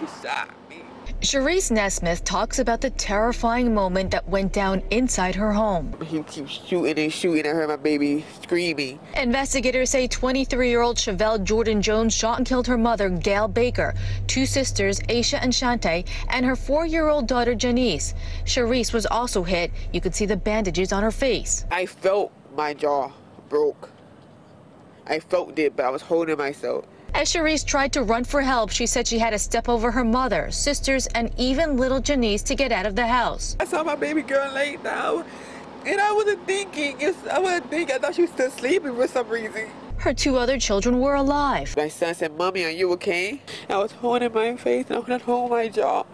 He shot me. Sharice Nesmith talks about the terrifying moment that went down inside her home. He keeps shooting and shooting. I heard my baby screaming. Investigators say 23-year-old Shavell Jordan Jones shot and killed her mother, Gail Baker, two sisters, Aisha and Shante, and her four-year-old daughter, Janice. Sharice was also hit. You could see the bandages on her face. I felt my jaw broke. I felt it, but I was holding myself. As Sharice tried to run for help, she said she had to step over her mother, sisters, and even little Janice to get out of the house. I saw my baby girl laid down, and I wasn't thinking. I wasn't thinking. I thought she was still sleeping for some reason. Her two other children were alive. My son said, Mommy, are you okay? I was holding my face and I was holding my jaw.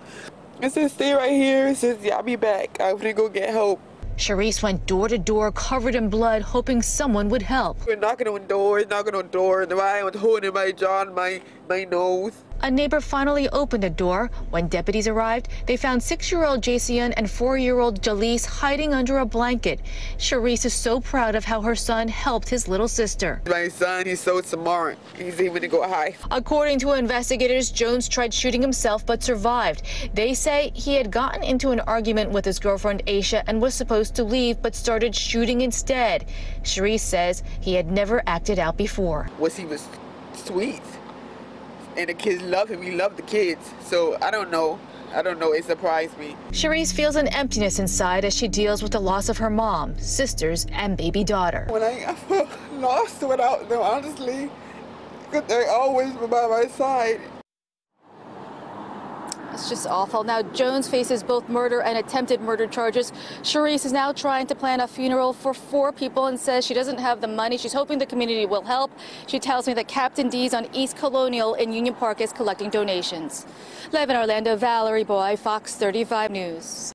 I said, stay right here. It says, yeah, I'll be back. I'm gonna go get help. Sharice went door to door, covered in blood, hoping someone would help. We're knocking on doors, knocking on doors. I was holding my jaw my, my nose. A neighbor finally opened a door. When deputies arrived, they found six-year-old Jason and four-year-old Jaleese hiding under a blanket. Sharice is so proud of how her son helped his little sister. My son, he's so smart. He's even to go high. According to investigators, Jones tried shooting himself but survived. They say he had gotten into an argument with his girlfriend Aisha and was supposed to leave but started shooting instead. Sharice says he had never acted out before. Was he was sweet and the kids love him. He loved the kids. So I don't know. I don't know. It surprised me. Sharice feels an emptiness inside as she deals with the loss of her mom, sisters, and baby daughter. When I, I felt lost without them, honestly, because they always were by my side. It's just awful. Now, Jones faces both murder and attempted murder charges. Sharice is now trying to plan a funeral for four people and says she doesn't have the money. She's hoping the community will help. She tells me that Captain D's on East Colonial in Union Park is collecting donations. Live in Orlando, Valerie Boey, Fox 35 News.